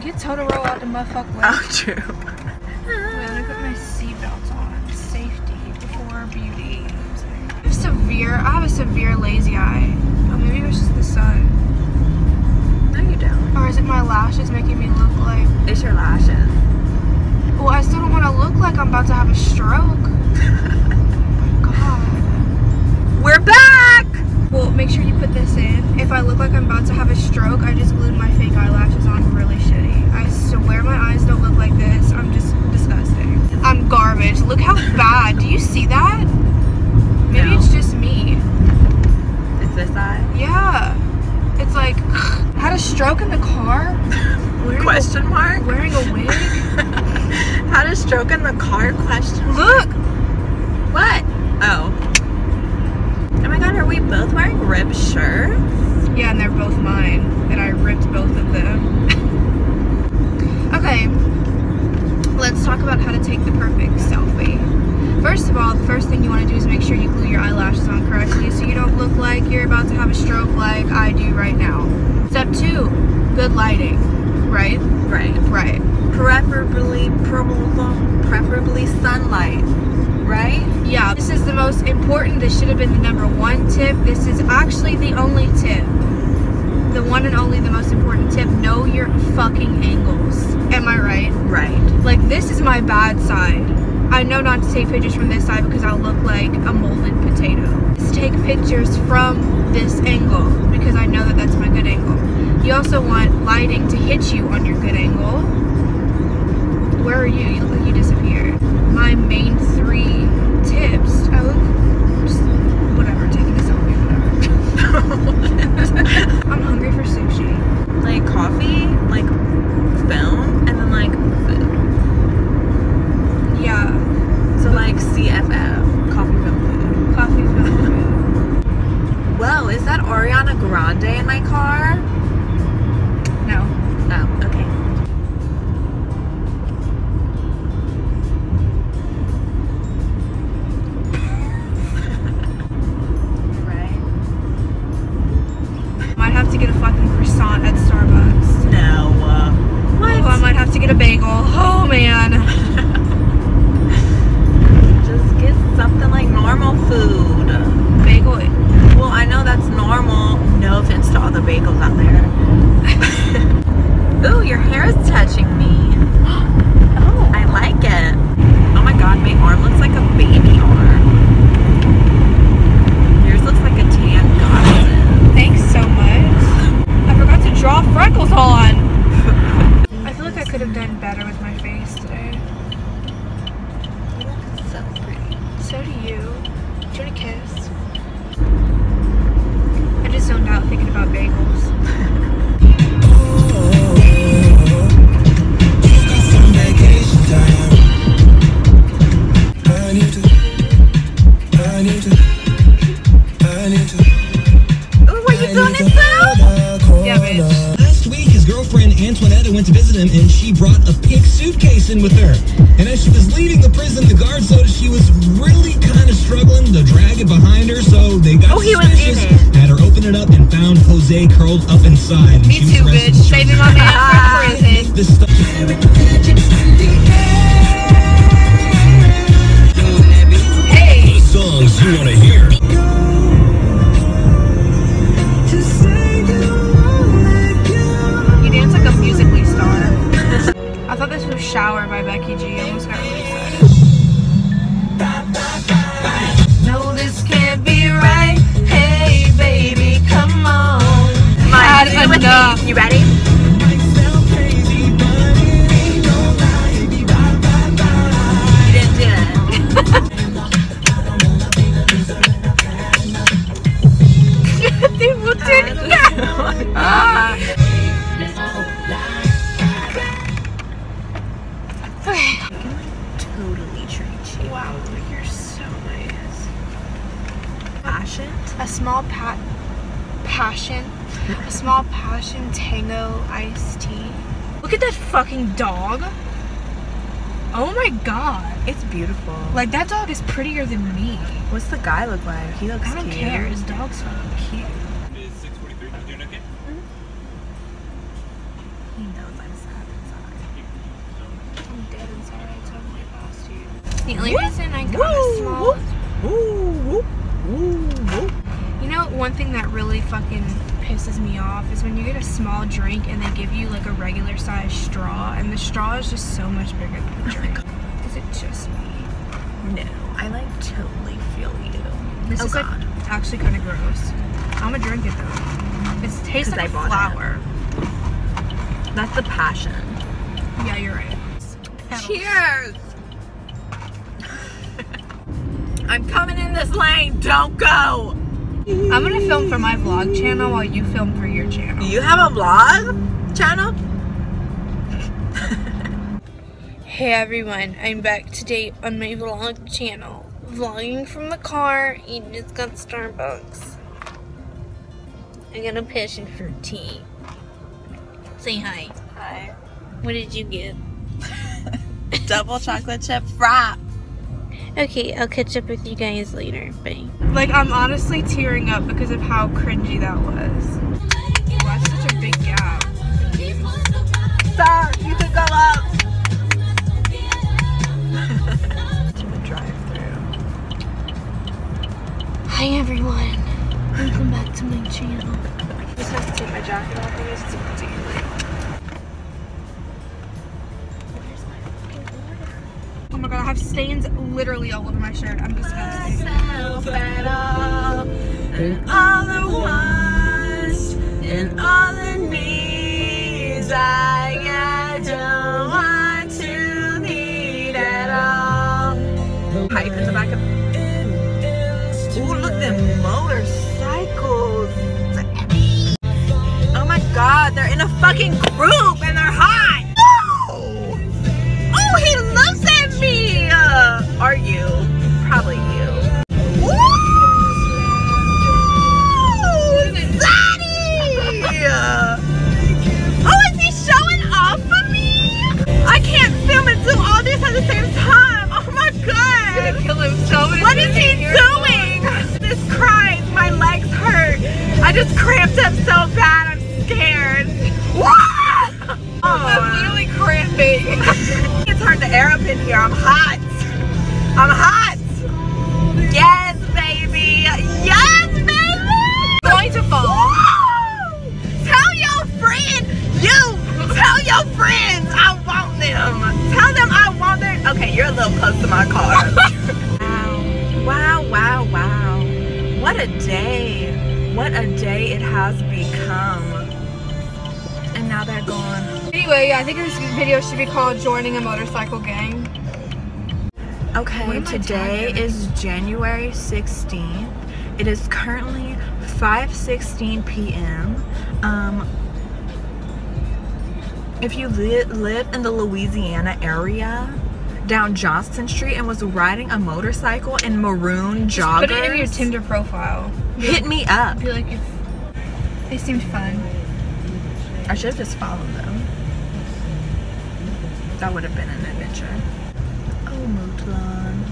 Get Totoro out the motherfucker way. Oh, true. Wait, let me put my seatbelt on. Safety before beauty. I have severe, I have a severe lazy eye. Oh, maybe it was just the sun. No, you don't. Or is it my lashes making me look like... It's your lashes. Well, I still don't want to look like I'm about to have a stroke. God. We're back! Make sure you put this in. If I look like I'm about to have a stroke, I just glued my fake eyelashes on really shitty. I swear my eyes don't look like this. I'm just disgusting. I'm garbage. Look how bad. Do you see that? Maybe No. it's just me. It's this eye? Yeah. It's like, had a stroke in the car? Wearing Question mark? Wearing a wig? had a stroke in the car? Question. mark? Look! What? Oh. Oh my god, are we both wearing ribbed shirts? Yeah, and they're both mine. And I ripped both of them. okay. Let's talk about how to take the perfect selfie. First of all, the first thing you want to do is make sure you glue your eyelashes on correctly so you don't look like you're about to have a stroke like I do right now. Step two, good lighting. Right? Right. Right. Preferably, preferably sunlight. Right? Yeah, this is the most This should have been the number one tip. This is actually the only tip. The one and only the most important tip. Know your fucking angles. Am I right? Right. Like, this is my bad side. I know not to take pictures from this side because I'll look like a molded potato. Just take pictures from this angle because I know that that's my good angle. You also want lighting to hit you on your good angle. Where are you? You look like you disappeared. My main three tips. Oh, just whatever. Taking a selfie, whatever. I'm hungry for sushi. like coffee, like film, and then like food. Yeah, So like CFF, coffee film food. coffee food. Whoa, is that Ariana Grande in my car? No. Oh, okay. right? Might have to get a fucking croissant at Starbucks. No. Uh, what? Oh, I might have to get a bagel. Oh man. Just get something like normal food. Well, I know that's normal. No offense to all the bagels out there. Ooh, your hair is touching went to visit him, and she brought a pink suitcase in with her. And as she was leaving the prison, the guards noticed she was really kind of struggling to drag it behind her, so they got Oh, he was suspicious, had her open it up, and found Jose curled up inside. Me she too, bitch. and Saving my charged. man from prison. By Becky G. I almost got really excited. No, this can't be right. Hey, baby, come on. Mine, Had do enough. You ready? Wow, you're so nice. Passion? A small pat passion. A small passion tango iced tea. Look at that fucking dog. Oh my god. It's beautiful. Like that dog is prettier than me. What's the guy look like? He looks I don't cute. care. His dog's fucking cute. He knows I'm sad inside. I'm dead inside. I totally lost you. The only reason I got a small. Woo, whoop, woo, whoop. You know, one thing that really fucking pisses me off is when you get a small drink and they give you like a regular size straw, and the straw is just so much bigger than the oh drink. Is it just me? No, I like totally feel you. This oh is God. like actually kind of gross. I'm gonna drink it though. It tastes like I bought it. flour. That's the passion. Yeah, you're right. Cheers! I'm coming in this lane. Don't go. I'm gonna film for my vlog channel while you film for your channel. You have a vlog channel? Hey everyone, I'm back today on my vlog channel. Vlogging from the car, you just got Starbucks. I got a passion fruit tea. Say hi. Hi. What did you get? Double chocolate chip frap. Okay, I'll catch up with you guys later. Bye. Like, I'm honestly tearing up because of how cringy that was. Stains literally all over my shirt. I'm disgusting. Myself at all, and all the wants, and all the needs I I don't want to need at all. Pipe in the back of. Ooh, look at them motorcycles. Oh my god, they're in a fucking group and they're hot. Is he doing? This cries. My legs hurt. I just cramped up so bad. I'm scared. I'm Oh, literally cramping. it's hard to air up in here. I'm hot. I'm hot. Yes, baby. Yes, baby. going to fall. Woo! Tell your friend. You. Tell your friends I want them. Tell them I want them. Okay, you're a little close to my car. Day. What a day it has become. And now they're gone. Anyway, I think this video should be called Joining a Motorcycle Gang. Okay, today is January 16th. It is currently 5:16 p.m. Um, if you li- live in the Louisiana area, down Johnston Street, and was riding a motorcycle in maroon joggers, Put it in your Tinder profile. hit me up. I feel like if they seemed fun. I should have just followed them. That would have been an adventure. Oh, Mutlon.